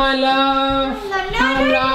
my love. Hello.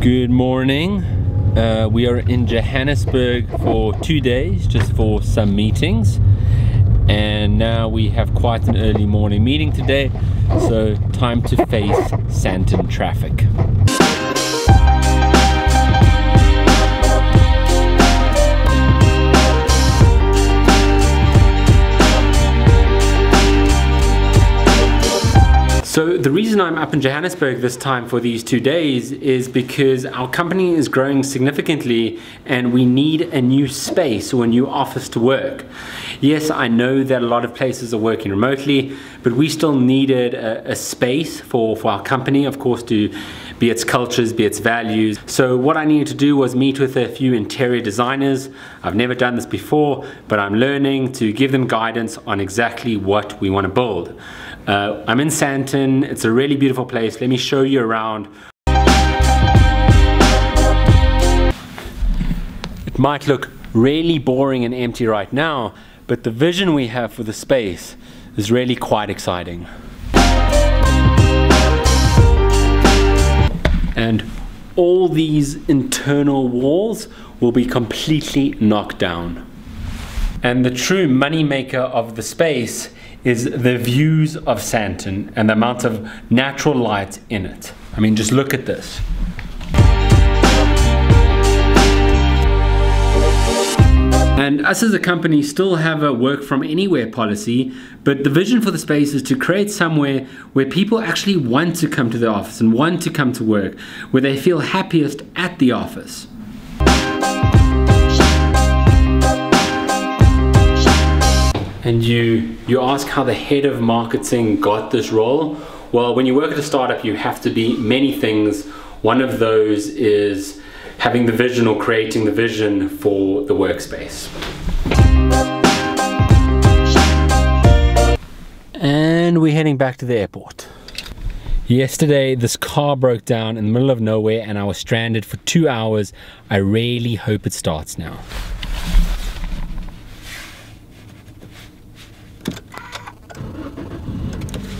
Good morning. Uh, we are in Johannesburg for two days just for some meetings and now we have quite an early morning meeting today so time to face Sandton traffic. So the reason I'm up in Johannesburg this time for these two days is because our company is growing significantly and we need a new space or a new office to work. Yes, I know that a lot of places are working remotely, but we still needed a, a space for, for our company, of course, to be its cultures, be its values. So what I needed to do was meet with a few interior designers. I've never done this before, but I'm learning to give them guidance on exactly what we want to build. Uh, I'm in Sandton, it's a really beautiful place. Let me show you around. It might look really boring and empty right now, but the vision we have for the space is really quite exciting. And all these internal walls will be completely knocked down. And the true moneymaker of the space is the views of Sandton and the amount of natural light in it. I mean, just look at this. And us as a company still have a work from anywhere policy, but the vision for the space is to create somewhere where people actually want to come to the office and want to come to work, where they feel happiest at the office. And you you ask how the head of marketing got this role well when you work at a startup you have to be many things one of those is having the vision or creating the vision for the workspace and we're heading back to the airport Yesterday, this car broke down in the middle of nowhere and I was stranded for two hours. I really hope it starts now. Yes. With a gun kick this guy's temperature of 18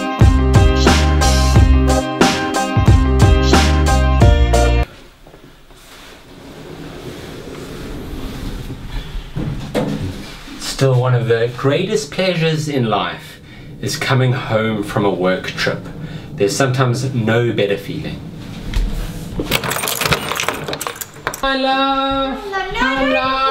Still, one of the greatest pleasures in life is coming home from a work trip. There's sometimes no better feeling. My love! Hello!